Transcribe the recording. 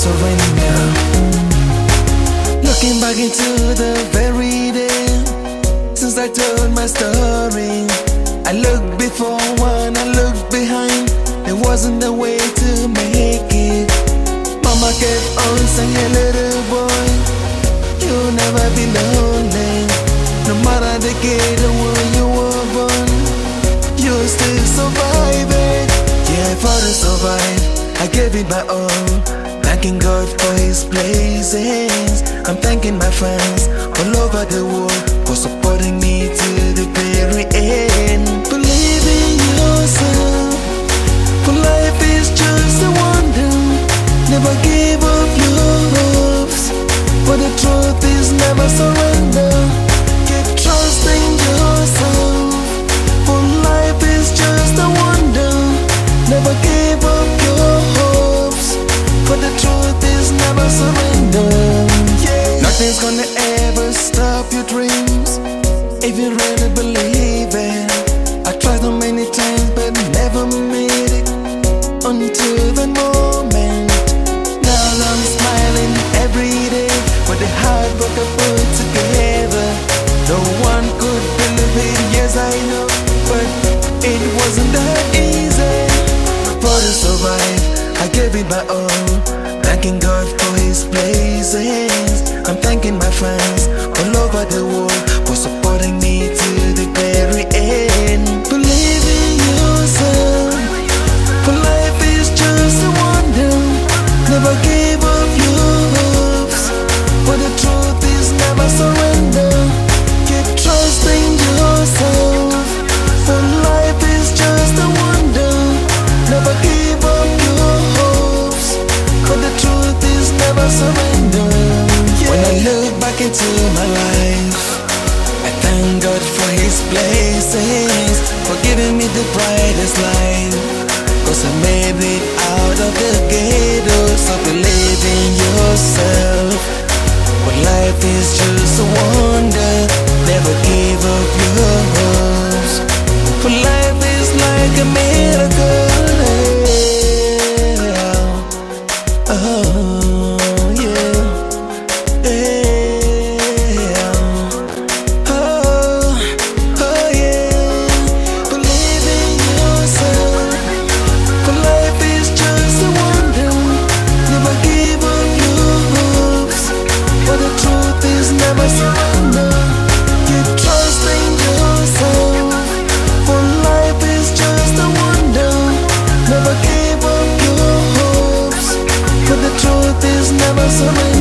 surrender. Looking back into the very day since I told my story. I looked before one, I looked behind. There wasn't a way to make it. Mama kept on saying, little boy, you'll never be lonely. No matter the gate or where you were born, you'll still survive it. Yeah, for to survive, I gave it my all. Thanking God for His blessings. I'm thanking my friends all over the world you really believe it. I tried so many times but never made it until the moment. Now I'm smiling every day for the hard work I put together. No one could believe it, yes I know, but it wasn't that easy. For to survive, I gave it my all. Thanking God for His blessings. I'm thanking my friends never surrender. When I look back into my life, I thank God for His blessings, for giving me the brightest light. Cause I made it out of the ghetto, so believe in yourself. But life is just never surrender.